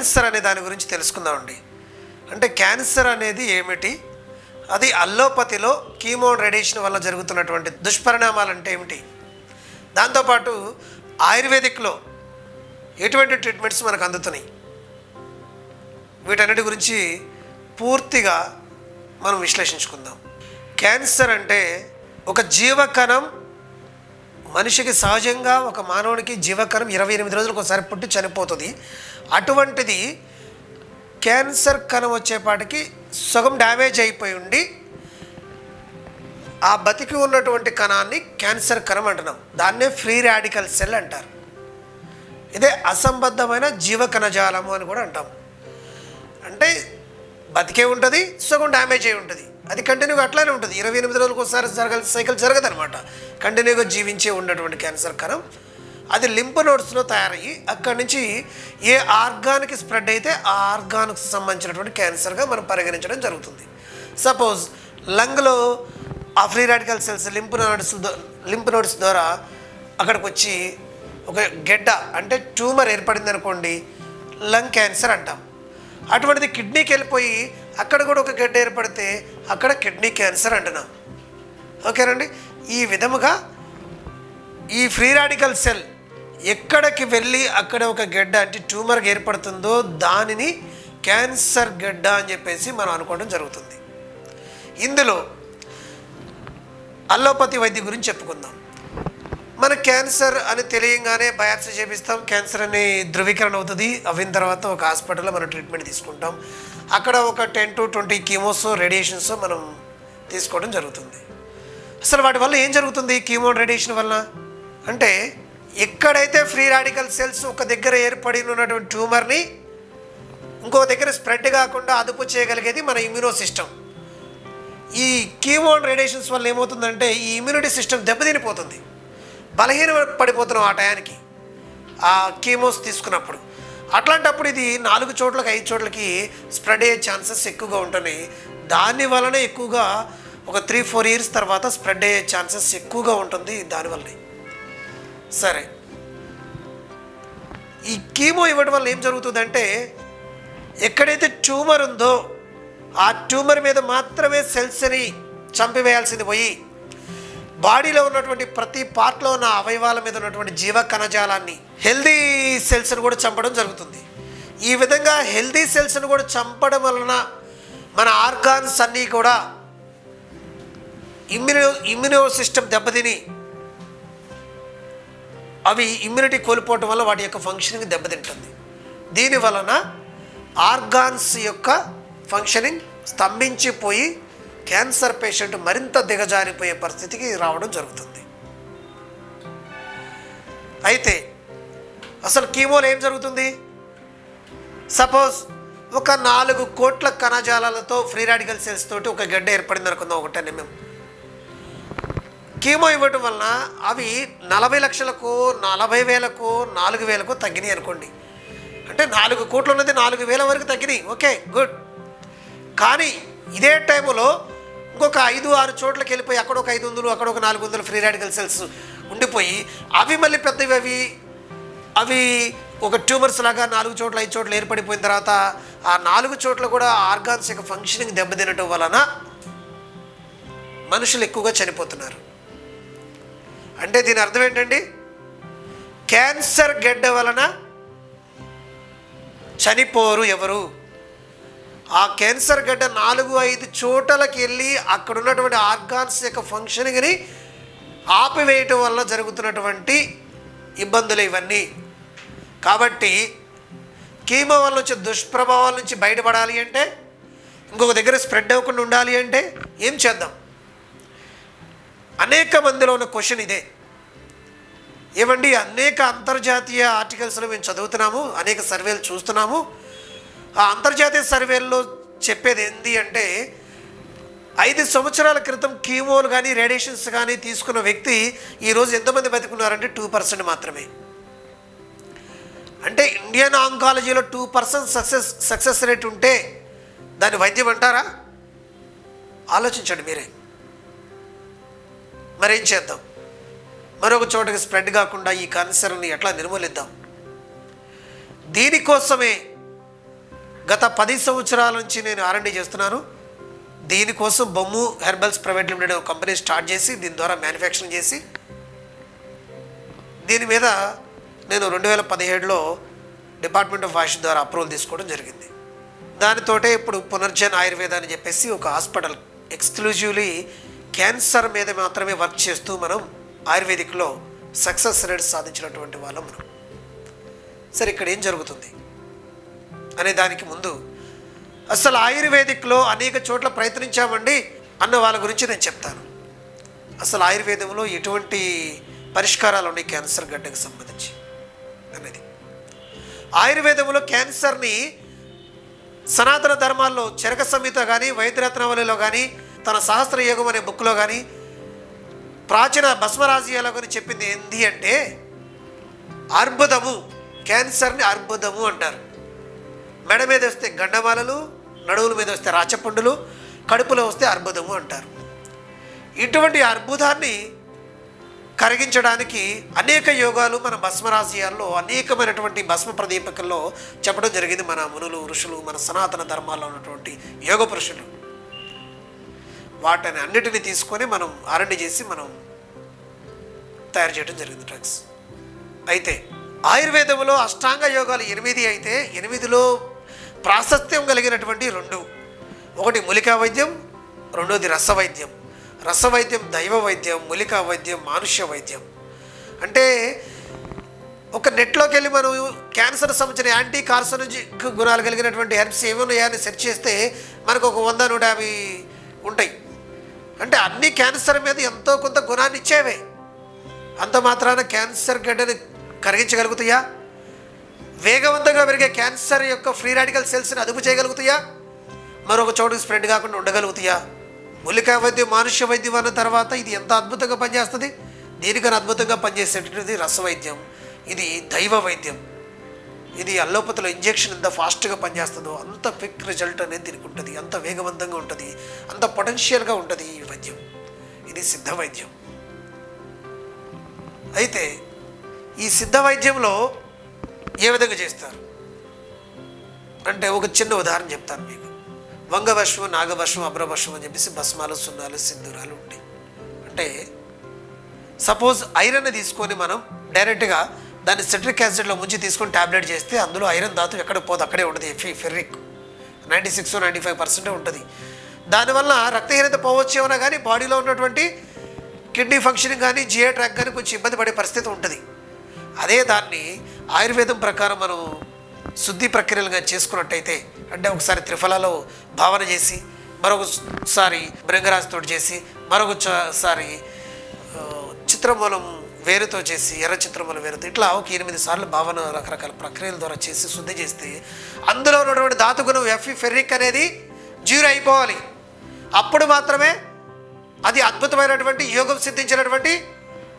Cancer అనే దాని గురించి తెలుసుకుందామండి. అంటే క్యాన్సర్ అనేది ఏమిటి? అది అల్లోపతిలో కీమో రేడియేషన్ వల్ల జరుగుతున్నటువంటి దుష్పరిణామాలు అంటే ఏమిటి? దాంతోపాటు ఆయుర్వేదిక్లో ఎటువంటి ట్రీట్మెంట్స్ మనకు అందుతున్నాయి? వీటన్నిటి గురించి పూర్తిగా మనం విశ్లేషించుకుందాం. క్యాన్సర్ అంటే ఒక జీవకణం మనిషికి సహజంగా ఒక మానవునికి జీవకణం ఇరవై ఎనిమిది రోజులకు ఒకసారి పుట్టి చనిపోతుంది. అటువంటిది క్యాన్సర్ కణం వచ్చేపాటికి సగం డ్యామేజ్ అయిపోయి ఉండి ఆ బతికి ఉన్నటువంటి కణాన్ని క్యాన్సర్ కణం అంటున్నాం. దాన్నే ఫ్రీ రాడికల్ సెల్ అంటారు. ఇదే అసంబద్ధమైన జీవ కణజాలము అని కూడా అంటాం. అంటే బతికే ఉంటుంది సగం డ్యామేజ్ అయి ఉంటుంది. అది కంటిన్యూగా అట్లానే ఉంటుంది. ఇరవై ఎనిమిది రోజులకు ఒకసారి జరగాలి సైకిల్ జరగదనమాట కంటిన్యూగా జీవించే ఉన్నటువంటి క్యాన్సర్ కణం. అది లింప్ నోడ్స్లో తయారయ్యి అక్కడి నుంచి ఏ ఆర్గాన్కి స్ప్రెడ్ అయితే ఆ ఆర్గాన్కి సంబంధించినటువంటి క్యాన్సర్గా మనం పరిగణించడం జరుగుతుంది. సపోజ్ లంగ్లో ఆ free radical cells lymph nodes lymph nodes ద్వారా అక్కడికి వచ్చి ఒక గెడ్డ అంటే ట్యూమర్ ఏర్పడింది అనుకోండి లంగ్ క్యాన్సర్ అంటాం. అటువంటిది కిడ్నీకి వెళ్ళిపోయి అక్కడ కూడా ఒక గడ్డ ఏర్పడితే అక్కడ కిడ్నీ క్యాన్సర్ అంటున్నాం. ఓకేనండి? ఈ విధముగా ఈ ఫ్రీ రాడికల్ సెల్ ఎక్కడికి వెళ్ళి అక్కడ ఒక గడ్డ అంటే ట్యూమర్కి ఏర్పడుతుందో దానిని క్యాన్సర్ గడ్డ అని చెప్పేసి మనం అనుకోవడం జరుగుతుంది. ఇందులో అల్లోపతి వైద్య గురించి చెప్పుకుందాం. మన క్యాన్సర్ అని తెలియంగానే బయాప్సీ చేపిస్తాం. క్యాన్సర్ అని ధృవీకరణ అవుతుంది. అయిన తర్వాత ఒక హాస్పిటల్లో మనం ట్రీట్మెంట్ తీసుకుంటాం. అక్కడ ఒక ten to twenty chemos radiations మనం తీసుకోవడం జరుగుతుంది. అసలు వాటి వల్ల ఏం జరుగుతుంది? కీమో రేడియేషన్ వల్ల అంటే ఎక్కడైతే ఫ్రీ రాడికల్ సెల్స్ ఒక దగ్గర ఏర్పడి ఉన్నటువంటి ట్యూమర్ని ఇంకో దగ్గర స్ప్రెడ్ కాకుండా అదుపు చేయగలిగేది మన ఇమ్యూనో సిస్టమ్ ఈ కీమో రేడియేషన్స్ వల్ల ఏమవుతుందంటే ఈ ఇమ్యూనిటీ సిస్టమ్ దెబ్బతినిపోతుంది. బలహీన పడిపోతున్నాం ఆ టయానికి ఆ కీమోస్ తీసుకున్నప్పుడు. అట్లాంటప్పుడు ఇది నాలుగు చోట్లకి ఐదు చోట్లకి స్ప్రెడ్ అయ్యే ఛాన్సెస్ ఎక్కువగా ఉంటున్నాయి. దాని వలనే ఎక్కువగా ఒక త్రీ ఫోర్ ఇయర్స్ తర్వాత స్ప్రెడ్ అయ్యే ఛాన్సెస్ ఎక్కువగా ఉంటుంది దానివల్లనే. సరే. ఈ కీమో ఇవ్వడం వల్ల ఏం జరుగుతుందంటే ఎక్కడైతే ట్యూమర్ ఉందో ఆ ట్యూమర్ మీద మాత్రమే సెల్స్ని చంపివేయాల్సింది పోయి బాడీలో ఉన్నటువంటి ప్రతి పార్ట్లో ఉన్న అవయవాల మీద ఉన్నటువంటి జీవ కణజాలాన్ని హెల్దీ సెల్స్ను కూడా చంపడం జరుగుతుంది. ఈ విధంగా హెల్దీ సెల్స్ను కూడా చంపడం వలన మన ఆర్గాన్స్ అన్నీ కూడా ఇమ్యూనో ఇమ్యూనో సిస్టమ్ దెబ్బతిని అవి ఇమ్యూనిటీ కోల్పోవటం వల్ల వాటి యొక్క ఫంక్షనింగ్ దెబ్బతింటుంది. దీని వలన ఆర్గాన్స్ యొక్క ఫంక్షనింగ్ స్తంభించిపోయి క్యాన్సర్ పేషెంట్ మరింత దిగజారిపోయే పరిస్థితికి రావడం జరుగుతుంది. అయితే అసలు కీమోలో ఏం జరుగుతుంది? సపోజ్ ఒక నాలుగు కోట్ల కణజాలాలతో ఫ్రీ రాడికల్ సెల్స్ తోటి ఒక గడ్డ ఏర్పడింది అనుకుందాం ఒకటే మేము కీమో ఇవ్వటం వలన అవి నలభై లక్షలకు నలభై వేలకు నాలుగు వేలకు తగ్గినాయి అనుకోండి. అంటే నాలుగు కోట్లు ఉన్నది నాలుగు వేల వరకు తగ్గినాయి. Okay good. కానీ ఇదే టైంలో ఇంకొక ఐదు ఆరు చోట్లకి వెళ్ళిపోయి అక్కడ ఒక ఐదు వందలు అక్కడ ఒక నాలుగు వందలు ఫ్రీ రాడికల్ సెల్స్ ఉండిపోయి అవి మళ్ళీ పెద్దవి అవి అవి ఒక ట్యూమర్స్ లాగా నాలుగు చోట్ల ఐదు చోట్ల ఏర్పడిపోయిన తర్వాత ఆ నాలుగు చోట్ల కూడా ఆర్గాన్స్ యొక్క ఫంక్షనింగ్ దెబ్బతినటం వలన మనుషులు ఎక్కువగా చనిపోతున్నారు. అంటే దీని అర్థం ఏంటండి? క్యాన్సర్ గడ్డ వలన చనిపోరు ఎవరు? ఆ క్యాన్సర్ గడ్డ నాలుగు ఐదు చోటలకి వెళ్ళి అక్కడ ఉన్నటువంటి ఆర్గాన్స్ యొక్క ఫంక్షనింగ్ని ఆపివేయటం వల్ల జరుగుతున్నటువంటి ఇబ్బందులు ఇవన్నీ. కాబట్టి కీమో వల్ల వచ్చే దుష్ప్రభావాల నుంచి బయటపడాలి అంటే ఇంకొక దగ్గర స్ప్రెడ్ అవ్వకుండా ఉండాలి అంటే ఏం చేద్దాం? అనేక మందిలో ఉన్న క్వశ్చన్ ఇదే. ఏమండి అనేక అంతర్జాతీయ ఆర్టికల్స్లో మేము చదువుతున్నాము అనేక సర్వేలు చూస్తున్నాము. ఆ అంతర్జాతీయ సర్వేల్లో చెప్పేది ఏంటి అంటే ఐదు సంవత్సరాల క్రితం కీమోలు కానీ రేడియేషన్స్ కానీ తీసుకున్న వ్యక్తి ఈరోజు ఎంతమంది బతుకున్నారంటే టూ పర్సెంట్ మాత్రమే. అంటే Indian ఆంకాలజీలో two percent success success rate ఉంటే దాన్ని వైద్యం అంటారా? ఆలోచించండి మీరే. మరేం చేద్దాం? మరొక చోటకి స్ప్రెడ్ కాకుండా ఈ క్యాన్సర్ని ఎట్లా నిర్మూలిద్దాం? దీనికోసమే గత పది సంవత్సరాల నుంచి నేను ఆర్ఎండి చేస్తున్నాను దీనికోసం బొమ్ము హెర్బల్స్ ప్రైవేట్ లిమిటెడ్ ఒక కంపెనీ స్టార్ట్ చేసి దీని ద్వారా మ్యానుఫ్యాక్చరింగ్ చేసి దీని మీద నేను రెండు వేల పదిహేడులో డిపార్ట్మెంట్ ఆఫ్ ఆయుష్ ద్వారా అప్రూవల్ తీసుకోవడం జరిగింది. దానితోటే ఇప్పుడు పునర్జన్ ఆయుర్వేద అని చెప్పేసి ఒక హాస్పిటల్ ఎక్స్క్లూజివ్లీ క్యాన్సర్ మీద మాత్రమే వర్క్ చేస్తూ మనం ఆయుర్వేదిక్లో సక్సెస్ రేట్స్ సాధించినటువంటి వాళ్ళం మనం సరే ఇక్కడ ఏం జరుగుతుంది? అనే దానికి ముందు అసలు ఆయుర్వేదిక్లో అనేక చోట్ల ప్రయత్నించామండి అన్న వాళ్ళ గురించి నేను చెప్తాను. అసలు ఆయుర్వేదంలో ఎటువంటి పరిష్కారాలు ఉన్నాయి క్యాన్సర్ గడ్డకు సంబంధించి అనేది. ఆయుర్వేదంలో క్యాన్సర్ని సనాతన ధర్మాల్లో చరక సంహిత కానీ వైద్యరత్నావళిలో కానీ తన సహస్ర యోగం అనే బుక్లో కానీ ప్రాచీన భస్మరాజీయాల గురించి చెప్పింది ఏంది అంటే అర్బుదము క్యాన్సర్ని అర్బుదము అంటారు. మెడ మీద వస్తే గండమాలలు నడువుల మీద వస్తే రాచపండులు కడుపులో వస్తే అర్బుదము అంటారు. ఇటువంటి అర్బుదాన్ని కరిగించడానికి అనేక యోగాలు మన భస్మరాశయాల్లో అనేకమైనటువంటి భస్మ ప్రదీపకల్లో చెప్పడం జరిగింది మన మునులు ఋషులు మన సనాతన ధర్మాల్లో ఉన్నటువంటి యోగ పురుషులు. వాటిని అన్నిటిని తీసుకొని మనం ఆర్ఎండి చేసి మనం తయారు చేయడం జరిగింది డ్రగ్స్ అయితే ఆయుర్వేదంలో అష్టాంగ యోగాలు ఎనిమిది అయితే ఎనిమిదిలో ప్రాశస్త్యం కలిగినటువంటి రెండు. ఒకటి మూలికా వైద్యం రెండోది రసవైద్యం రసవైద్యం దైవ వైద్యం మూలికా వైద్యం మానుష్య వైద్యం. అంటే ఒక నెట్లోకి వెళ్ళి మనం క్యాన్సర్ సంబంధించిన యాంటీ కార్సనజిక్ గుణాలు కలిగినటువంటి హెర్బ్స్ ఏమైనా అని సెర్చ్ చేస్తే మనకు ఒక వంద నూట యాభై ఉంటాయి. అంటే అన్ని క్యాన్సర్ మీద ఎంతో కొంత గుణాన్ని ఇచ్చేవే. అంత మాత్రాన క్యాన్సర్ గడ్డని కరిగించగలుగుతాయా? వేగవంతంగా పెరిగే క్యాన్సర్ యొక్క ఫ్రీ రాడికల్ సెల్స్ని అదుపు చేయగలుగుతాయా? మరొక చోటుకి స్ప్రెడ్ కాకుండా ఉండగలుగుతాయా? మూలికా వైద్యం మానుష్య వైద్యం అన్న తర్వాత ఇది ఎంత అద్భుతంగా పనిచేస్తుంది? దీనికన్నా అద్భుతంగా పనిచేసేటటువంటిది రసవైద్యం. ఇది దైవ వైద్యం. ఇది అల్లోపతిలో ఇంజెక్షన్ ఎంత ఫాస్ట్గా పనిచేస్తుందో అంత క్విక్ రిజల్ట్ అనేది దీనికి ఉంటుంది. అంత వేగవంతంగా ఉంటుంది. అంత పొటెన్షియల్గా ఉంటుంది ఈ వైద్యం. ఇది సిద్ధ వైద్యం. అయితే ఈ సిద్ధ వైద్యంలో ఏ విధంగా చేస్తారు? అంటే ఒక చిన్న ఉదాహరణ చెప్తాను మీకు. వంగభస్వం నాగభస్వం అభ్రభస్వం అని చెప్పేసి భస్మాలు సున్నాలు సింధూరాలు ఉంటాయి. అంటే సపోజ్ ఐరన్ తీసుకొని మనం డైరెక్ట్గా దాన్ని సిట్రిక్ యాసిడ్లో ముంచి తీసుకొని ట్యాబ్లెట్ చేస్తే అందులో ఐరన్ ధాతు ఎక్కడ పోదు అక్కడే ఉంటుంది ఎఫి ఫెర్రిక్. నైంటీ సిక్స్ నైంటీ ఫైవ్ పర్సెంటే ఉంటుంది. దానివల్ల రక్తహీనత పోవచ్చు ఏమైనా కానీ బాడీలో ఉన్నటువంటి కిడ్నీ ఫంక్షనింగ్ కానీ జియో ట్రాక్ కానీ కొంచెం ఇబ్బంది పడే పరిస్థితి ఉంటుంది. అదే దాన్ని ఆయుర్వేదం ప్రకారం మనం శుద్ధి ప్రక్రియలుగా చేసుకున్నట్టయితే అంటే ఒకసారి త్రిఫలాలో భావన చేసి మరొకసారి భృంగరాజుతో చేసి మరొకసారి చిత్రమూలం వేరుతో చేసి ఎర్ర చిత్రములు వేరుతో ఇట్లా ఒక ఎనిమిది సార్లు భావన రకరకాల ప్రక్రియల ద్వారా చేసి శుద్ధి చేస్తే అందులో ఉన్నటువంటి ధాతుగుణం ఎఫ్ఈ ఫెర్రిక్ అనేది జీరో అయిపోవాలి. అప్పుడు మాత్రమే అది అద్భుతమైనటువంటి యోగం సిద్ధించినటువంటి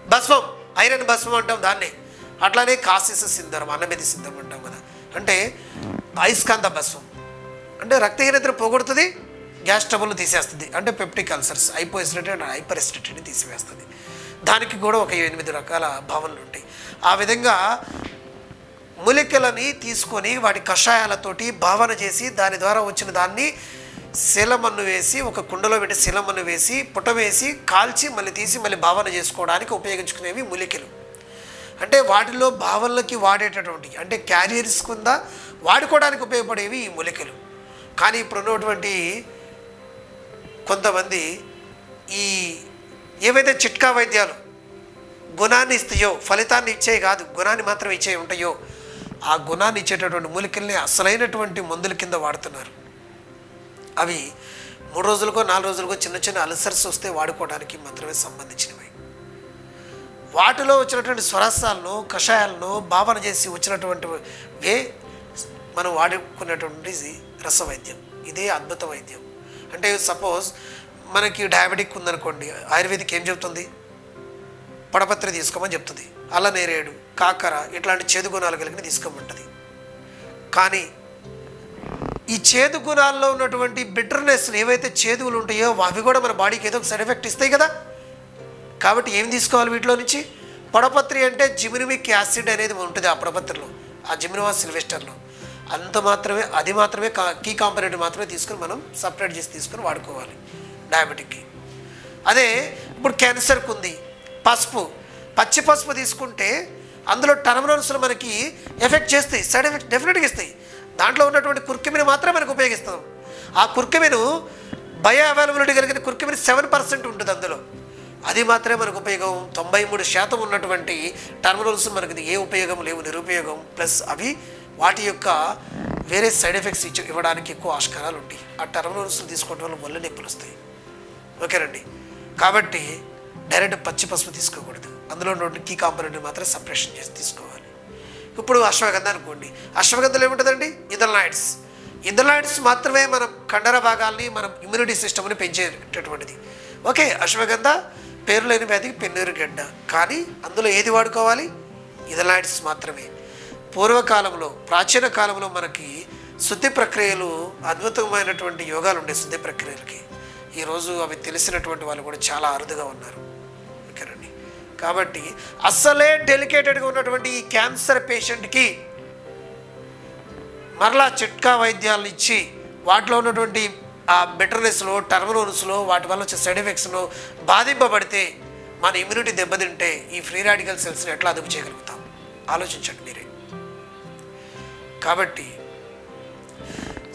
భస్మం ఐరన్ భస్మం అంటాం దాన్ని. అట్లానే కాసిస్ సింధరం అన్నమేది సింధం అంటాం కదా. అంటే అయస్కాంత భస్మం. అంటే రక్తహీనతను పోగొడుతుంది గ్యాస్ ట్రబుల్ను తీసేస్తుంది. అంటే peptic ulcers hypoacidity and hyper ఎసిడిటీని తీసివేస్తుంది. దానికి కూడా ఒక ఎనిమిది రకాల భావనలు ఉంటాయి. ఆ విధంగా మూలికలని తీసుకొని వాటి కషాయాలతోటి భావన చేసి దాని ద్వారా వచ్చిన దాన్ని శిలమన్ను వేసి ఒక కుండలో పెట్టి శిలమన్ను వేసి పుట వేసి కాల్చి మళ్ళీ తీసి మళ్ళీ భావన చేసుకోవడానికి ఉపయోగించుకునేవి మూలికలు. అంటే వాటిలో భావనలకి వాడేటటువంటి అంటే క్యారియర్స్ కింద వాడుకోవడానికి ఉపయోగపడేవి ఈ మూలికలు. కానీ ఇప్పుడు ఉన్నటువంటి కొంతమంది ఈ ఏవైతే చిట్కా వైద్యాలు గుణాన్ని ఇస్తాయో ఫలితాన్ని ఇచ్చే కాదు గుణాన్ని మాత్రం ఇచ్చే ఉంటాయో ఆ గుణాన్ని ఇచ్చేటటువంటి మూలికల్ని అసలైనటువంటి మందుల కింద వాడుతున్నారు. అవి మూడు రోజులకో నాలుగు రోజులకో చిన్న చిన్న అల్సర్స్ వస్తే వాడుకోవడానికి మాత్రమే సంబంధించినవి. వాటిలో వచ్చినటువంటి స్వరసాలను కషాయాలను భావన చేసి వచ్చినటువంటి వే మనం వాడుకున్నటువంటి రసవైద్యం. ఇదే అద్భుత వైద్యం. అంటే సపోజ్ మనకి డయాబెటిక్ ఉందనుకోండి ఆయుర్వేదిక్ ఏం చెప్తుంది పడపత్రి తీసుకోమని చెప్తుంది. అల్లనేరేడు కాకర ఇట్లాంటి చేదు గుణాలు కలిగిన తీసుకోమంటుంది. కానీ ఈ చేదు గుణాల్లో ఉన్నటువంటి బిటర్నెస్ ఏవైతే చేదువులు ఉంటాయో అవి కూడా మన బాడీకి ఏదో ఒక సైడ్ ఎఫెక్ట్ ఇస్తాయి కదా. కాబట్టి ఏం తీసుకోవాలి వీటిలో నుంచి? పొడపత్రి అంటే జిమినిమిక్ యాసిడ్ అనేది ఉంటుంది ఆ పొడపత్రిలో ఆ జిమినోవా సిల్వెస్టర్లో. అంత మాత్రమే అది మాత్రమే కా- కీ కాంపనెంట్ మాత్రమే తీసుకొని మనం సపరేట్ చేసి తీసుకొని వాడుకోవాలి. డయాబెటిక్కి అదే ఇప్పుడు క్యాన్సర్కి ఉంది పసుపు. పచ్చి పసుపు తీసుకుంటే అందులో టర్మరోన్స్లో మనకి ఎఫెక్ట్ చేస్తాయి సైడ్ ఎఫెక్ట్ డెఫినెట్గా ఇస్తాయి. దాంట్లో ఉన్నటువంటి కుర్కిమిని మాత్రమే మనకు ఉపయోగిస్తాం. ఆ కుర్కిమిను బయో అవైలబిలిటీ కలిగిన కుర్కిమిని సెవెన్ పర్సెంట్ ఉంటుంది అందులో. అది మాత్రమే మనకు ఉపయోగం. తొంభై మూడు శాతం ఉన్నటువంటి టర్మినల్స్ మనకి ఏ ఉపయోగం లేవు నిరుపయోగం. ప్లస్ అవి వాటి యొక్క వేరే సైడ్ ఎఫెక్ట్స్ ఇచ్చి ఇవ్వడానికి ఎక్కువ ఆస్కారాలు ఉంటాయి ఆ టర్మినల్స్ తీసుకోవడం వల్ల ఒళ్ళు నొప్పులు వస్తాయి ఓకేనండి కాబట్టి డైరెక్ట్ పచ్చి పసుపు తీసుకోకూడదు. అందులో ఉన్నటువంటి కీ కాంపనెంట్ మాత్రం సపరేషన్ చేసి తీసుకోవాలి. ఇప్పుడు అశ్వగంధ అనుకోండి. అశ్వగంధలో ఏముంటుందండి? ఇథల్నాయిడ్స్ ఇథల్నాయిడ్స్ మాత్రమే మన కండర భాగాల్ని మన ఇమ్యూనిటీ సిస్టమ్ని పెంచేటటువంటిది. ఓకే అశ్వగంధ పేరు లేని వ్యాధికి పెన్నూరు గడ్డ. కానీ అందులో ఏది వాడుకోవాలి? ఇథల్నాయిడ్స్ మాత్రమే. పూర్వకాలంలో ప్రాచీన కాలంలో మనకి శుద్ధి ప్రక్రియలు అద్భుతమైనటువంటి యోగాలు ఉండే శుద్ధి ప్రక్రియలకి. ఈరోజు అవి తెలిసినటువంటి వాళ్ళు కూడా చాలా అరుదుగా ఉన్నారు. ఓకేనండి. కాబట్టి అస్సలే డెలికేటెడ్గా ఉన్నటువంటి ఈ క్యాన్సర్ పేషెంట్కి మరలా చిట్కా వైద్యాలను ఇచ్చి వాటిలో ఉన్నటువంటి ఆ బెటర్నెస్లో టర్మరోన్స్లో వాటి వల్ల వచ్చే సైడ్ ఎఫెక్ట్స్లో బాధింపబడితే మన ఇమ్యూనిటీ దెబ్బతింటే ఈ ఫ్రీ రాడికల్ సెల్స్ని ఎట్లా అదుపు చేయగలుగుతాం? ఆలోచించండి మీరే. కాబట్టి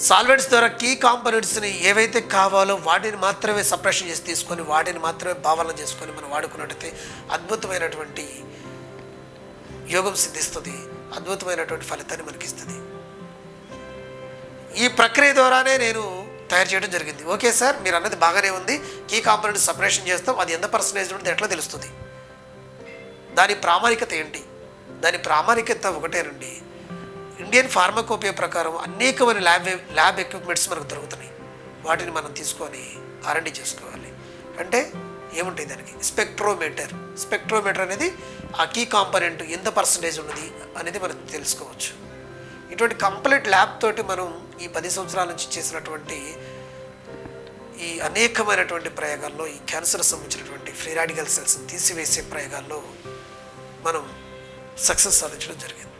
సాల్వెంట్స్ ద్వారా కీ కాంపోనెంట్స్ని ఏవైతే కావాలో వాటిని మాత్రమే సప్రెషన్ చేసి తీసుకొని వాటిని మాత్రమే భావన చేసుకొని మనం వాడుకున్నట్టయితే అద్భుతమైనటువంటి యోగం సిద్ధిస్తుంది. అద్భుతమైనటువంటి ఫలితాన్ని మనకి ఇస్తుంది ఈ ప్రక్రియ ద్వారానే నేను తయారు చేయడం జరిగింది. ఓకే సార్ మీరు అన్నది బాగానే ఉంది. కీ కాంపోనెంట్ సపరేషన్ చేస్తాం. అది ఎంత పర్సనేజ్ ఉంటుంది ఎట్లా తెలుస్తుంది? దాని ప్రామాణికత ఏంటి? దాని ప్రామాణికత ఒకటేనండి. ఇండియన్ ఫార్మకోపియా ప్రకారం అనేకమైన ల్యాబ్ ల్యాబ్ ఎక్విప్మెంట్స్ మనకు దొరుకుతున్నాయి. వాటిని మనం తీసుకొని ఆర్ఎండి చేసుకోవాలి. అంటే ఏముంటాయి దానికి? స్పెక్ట్రోమీటర్. స్పెక్ట్రోమీటర్ అనేది ఆ కీ కాంపనెంట్ ఎంత పర్సంటేజ్ ఉన్నది అనేది మనం తెలుసుకోవచ్చు. ఇటువంటి కంప్లీట్ ల్యాబ్ తోటి మనం ఈ పది సంవత్సరాల నుంచి చేసినటువంటి ఈ అనేకమైనటువంటి ప్రయోగాల్లో ఈ క్యాన్సర్ సంబంధించినటువంటి ఫ్రీ రాడికల్ సెల్స్ని తీసివేసే ప్రయోగాల్లో మనం సక్సెస్ సాధించడం జరిగింది.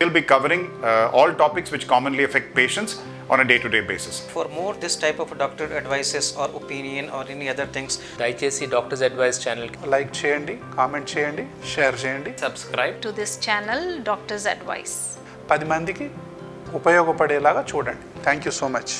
We'll be covering uh, all topics which commonly affect patients on a day to day basis. For more this type of doctor advices or opinion or any other things, దయచేసి doctors advice ఛానల్కి like చేయండి comment చేయండి share చేయండి subscribe to this channel, Doctor's Advice. పది మందికి ఉపయోగపడేలాగా చూడండి thank you so much